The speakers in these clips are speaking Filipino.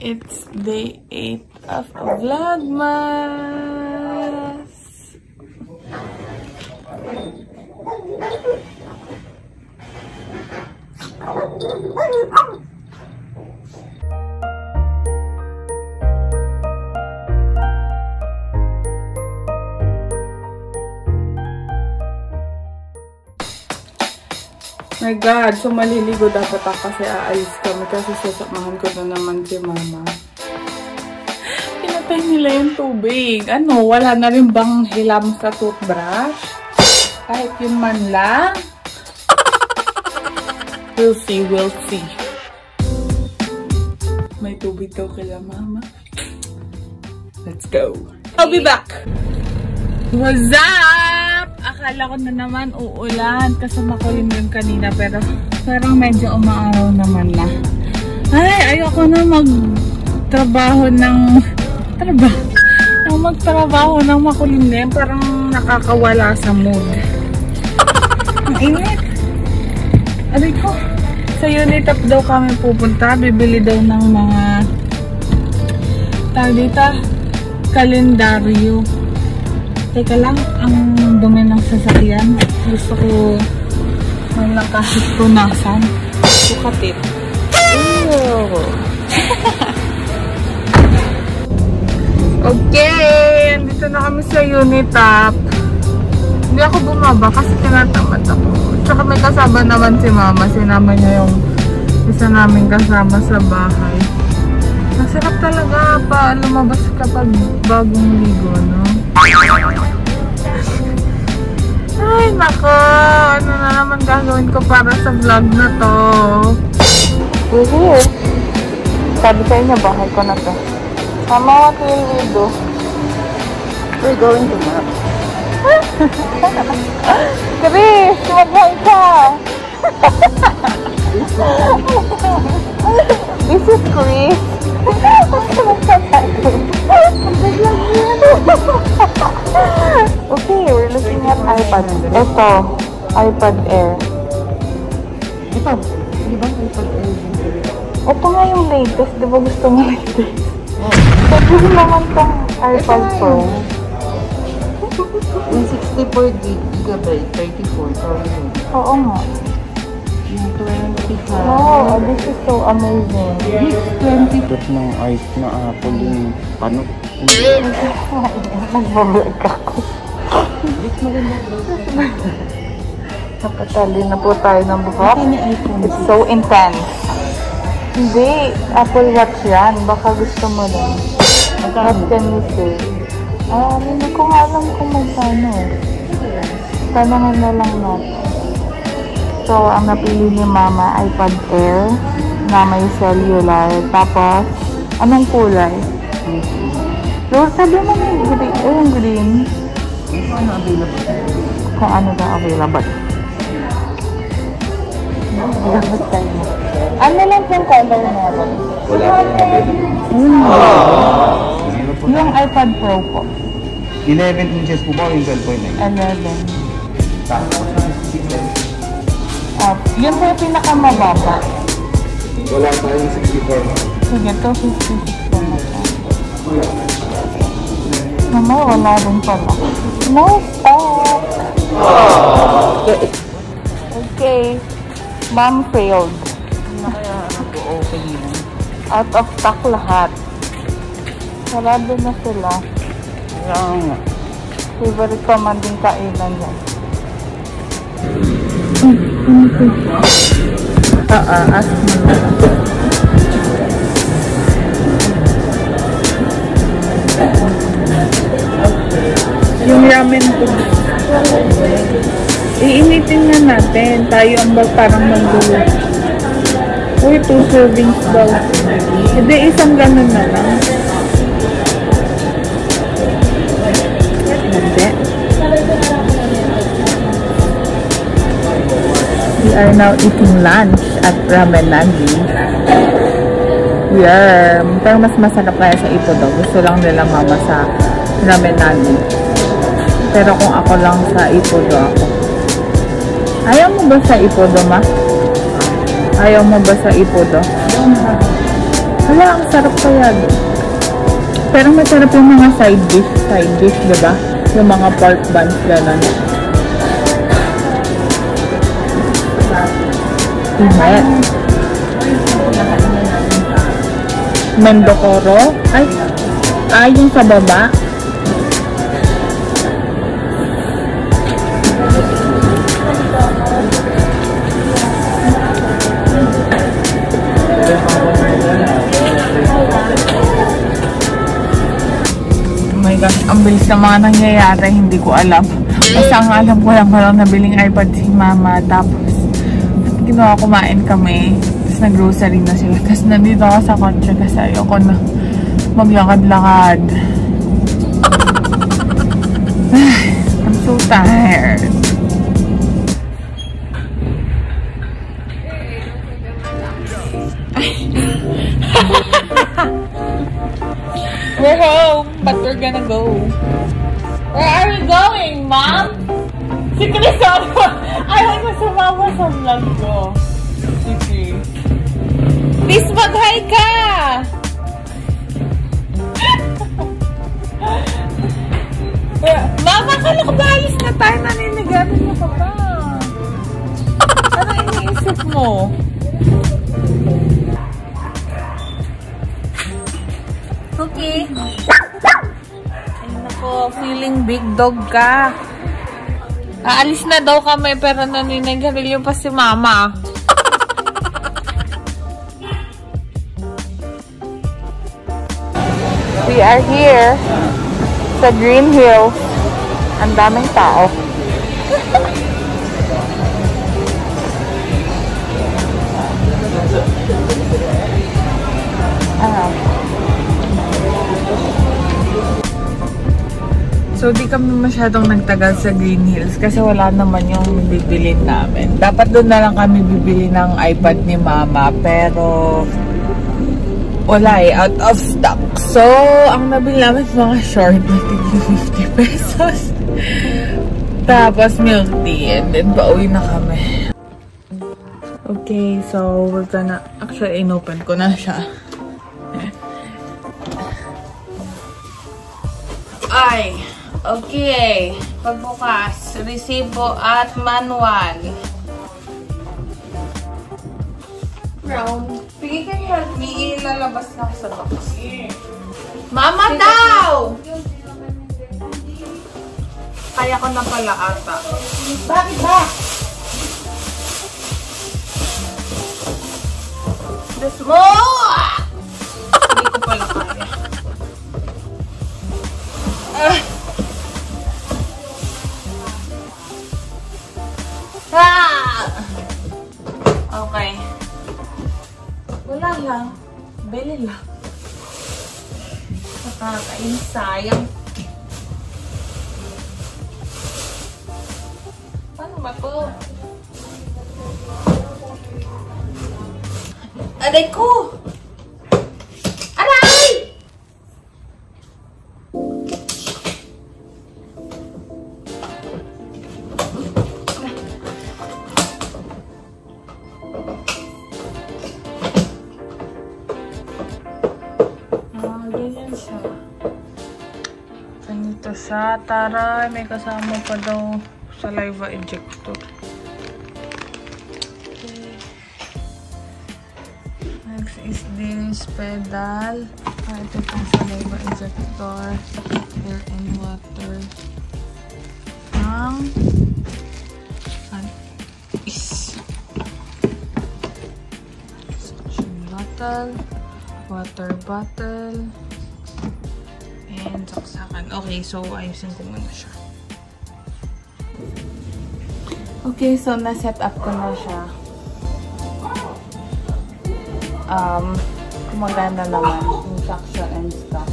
It's day 8 of Vlogmas! My God, so maliligo dapat ako kasi aalis kami kasi sasamahan ko na naman si mama. Pinatay nila yung tubig. Ano, wala na rin bang hilam sa toothbrush? Kahit yun man lang. We'll see, we'll see. May tubig daw kila mama. Let's go. I'll be back. What's up? Akala ko na naman uulan kasi makulimlim kanina pero parang medyo umaaraw naman na. Ay, ayoko na magtrabaho ng trabaho. Ang magtrabaho ng makulimlim parang nakakawala sa mood. Ang init. Aray ko. Sa unit up daw kami pupunta. Bibili daw ng mga tawag dito, kalendaryo. Teka lang, ang dumi ng sasakyan. Gusto ko man lang kahit punasan. Sukatit. Ew. okay, andito na kami sa unit up. Hindi ako bumaba kasi tinatamad ako. Tsaka may kasama naman si mama. Sinama niya yung isa namin kasama sa bahay. Masarap talaga pa lumabas kapag bagong ligo, no? Ay, nako. Ano na naman gagawin ko para sa vlog na to? Uhu. Sabi sa inyo, bahay ko na to. Mama, what will we do? We're going to work. Chris, mag-hi ka! This is Chris. okay, we're looking at iPad. Ito, iPad Air. Ito, di ba may pag-air Ito nga yung latest. Di ba gusto mo latest? Pwede rin naman tong iPad Pro. Yung 64 gigabyte, 34, sorry. Oo nga. Yung 20 ha. Wow, this is so amazing. This 20. Ito ng ice na apple yung ano. Nagbablog ako. This maganda. Napatali na po tayo ng buhok. It's so intense. Hindi, Apple Watch yan. Baka gusto mo rin. What can we say? Ah, hindi ko alam kung magkano. Tanongin na lang natin. So, ang napili ni Mama, iPad Air na may cellular. Tapos, anong kulay? Lord, sabi mo yung green. Eh, yung green. Ano available? Kung ano na available. Gamit tayo. Ano lang yung color meron? Wala akong available. Yung iPad Pro po. 11 inches po ba yung 12.9? 11. Tapos, 6 Yun po yung pinakamababa. Wala tayong 64. Sige, 256 po na siya. Mama, wala rin pala. No stock! Okay. Okay. Mom failed. Ano kaya yun? Out of stock lahat. Sarado na sila. Nga. Favorite pa man din kainan yan. Ah, ah, ask mo na. Yung ramen ko. Iinitin na natin. Tayo ang bag parang magdulo. Uy, two servings daw. Hindi, isang ganun na lang. Hindi. We are now eating lunch at Ramenagi. We are, parang mas masarap kaya sa ito daw. Gusto lang nila mama sa Ramenagi. Pero kung ako lang sa Ipodo ako. Ayaw mo ba sa Ipodo, ma? Ayaw mo ba sa Ipodo? Wala, ang sarap kaya. Pero masarap yung mga side dish, side dish, di ba? Yung mga pork buns, gano'n. Init. Mendocoro? Ay, ay, yung sa baba. Oh gosh, ang bilis na mga nangyayari, hindi ko alam. Basta ang alam ko lang, walang nabiling iPad si mama. Tapos, ginawa kumain kami. Tapos nag-grocery na sila. Tapos nandito ako sa kotse kasi ayoko na maglakad-lakad. I'm so tired. We're home, but we're gonna go. Where are we going, Mom? Si Crisono! Ayaw na sumama sa vlog ko. Si Chris. Please mag-hi ka! Mama, kala ko ba alis na tayo? Naninigarin mo ka ba? Ano iniisip mo? Cookie. Ay nako, feeling big dog ka. Aalis na daw kami pero naninigarilyo pa si mama. We are here sa Green Hills. Ang daming tao. So, di kami masyadong nagtagal sa Green Hills kasi wala naman yung bibili namin. Dapat doon na lang kami bibili ng iPad ni Mama pero wala eh, out of stock. So, ang nabili namin mga short na 50 pesos. Tapos milk tea and then pauwi na kami. Okay, so we're gonna, actually inopen ko na siya. Ay, okay. Pagbukas, resibo at manual. Brown. Sige, can you help me? Ilalabas na ako sa box. Mama daw! Kaya ko na pala ata. Bakit ba? This mo! Hindi ko pala kaya. Ah. Ah! Lang. Nakakain. Sayang. Paano ba to? Aray ko! Ganito siya. Tara, may kasama pa daw saliva ejector. Okay. Next is this pedal. Ah, ito yung saliva ejector. Air and water. Ang an is suction bottle, water bottle, saksakan. Okay, so ayusin ko muna siya. Okay, so na-set up ko na siya. Um, kumagana naman yung suction and stuff.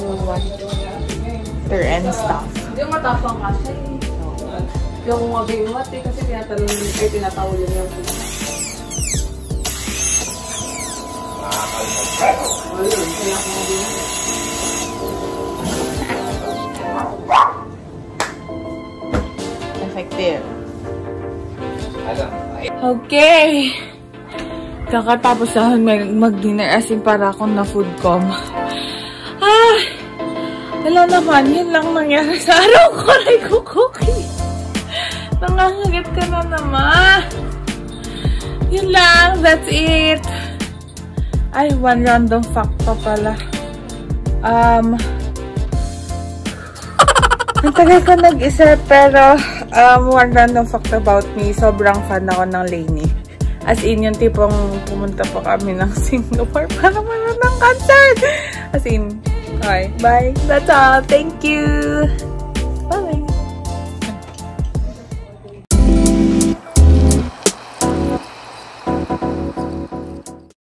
Yung water and stuff. Hindi matapang kasi. Yung mabimat eh, kasi tinatalon ay tinatawag yun yung Effective. Okay. Kakatapos ako mag-dinner as in para akong na food coma. Ah! Wala naman, yun lang nangyari sa araw ko. Ko, cookie. Nangangagat ka na naman. Yun lang, that's it. Ay, one random fact pa pala. Um, ang tagal ko nag-isip, pero um, one random fact about me, sobrang fan ako ng Lainey. As in, yung tipong pumunta pa kami ng Singapore para manood ng concert. As in, okay, bye. That's all. Thank you.